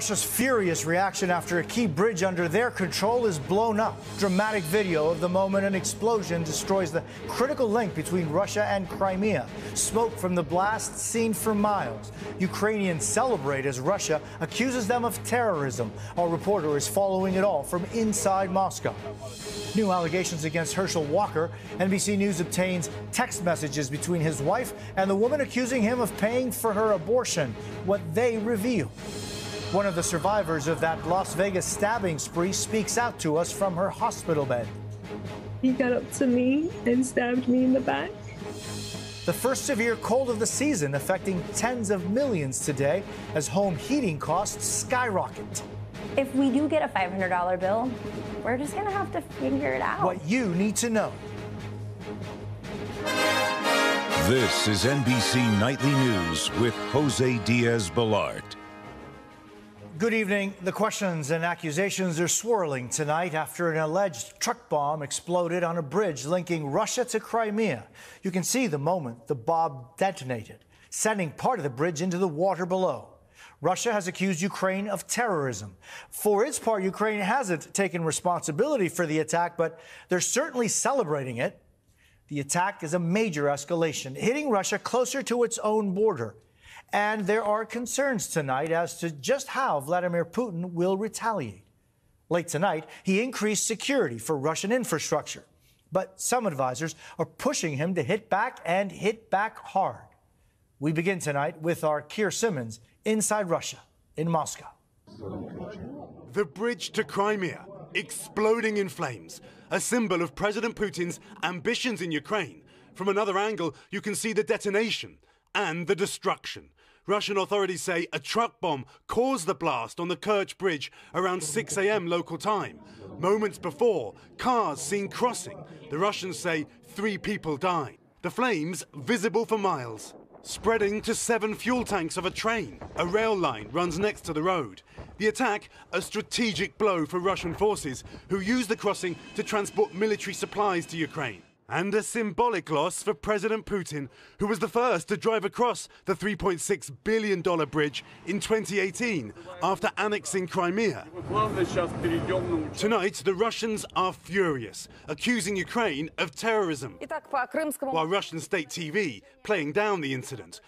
Russia's furious reaction after a key bridge under their control is blown up. Dramatic video of the moment an explosion destroys the critical link between Russia and Crimea. Smoke from the blast seen for miles. Ukrainians celebrate as Russia accuses them of terrorism. Our reporter is following it all from inside Moscow. New allegations against Herschel Walker. NBC News obtains text messages between his wife and the woman accusing him of paying for her abortion. What they reveal. One of the survivors of that Las Vegas stabbing spree speaks out to us from her hospital bed. He got up to me and stabbed me in the back. The first severe cold of the season affecting tens of millions today as home heating costs skyrocket. If we do get a $500 bill, we're just going to have to figure it out. What you need to know. This is NBC Nightly News with Jose Diaz Balart. Good evening. The questions and accusations are swirling tonight after an alleged truck bomb exploded on a bridge linking Russia to Crimea. You can see the moment the bomb detonated, sending part of the bridge into the water below. Russia has accused Ukraine of terrorism. For its part, Ukraine hasn't taken responsibility for the attack, but they're certainly celebrating it. The attack is a major escalation, hitting Russia closer to its own border. And there are concerns tonight as to just how Vladimir Putin will retaliate. Late tonight, he increased security for Russian infrastructure. But some advisors are pushing him to hit back and hit back hard. We begin tonight with our Keir Simmons inside Russia in Moscow. The bridge to Crimea exploding in flames, a symbol of President Putin's ambitions in Ukraine. From another angle, you can see the detonation and the destruction. Russian authorities say a truck bomb caused the blast on the Kerch Bridge around 6 a.m. local time. Moments before, cars seen crossing. The Russians say three people died. The flames visible for miles, spreading to seven fuel tanks of a train. A rail line runs next to the road. The attack, a strategic blow for Russian forces, who used the crossing to transport military supplies to Ukraine and a symbolic loss for President Putin, who was the first to drive across the $3.6 billion bridge in 2018 after annexing Crimea. Tonight, the Russians are furious, accusing Ukraine of terrorism, while Russian state TV playing down the incident.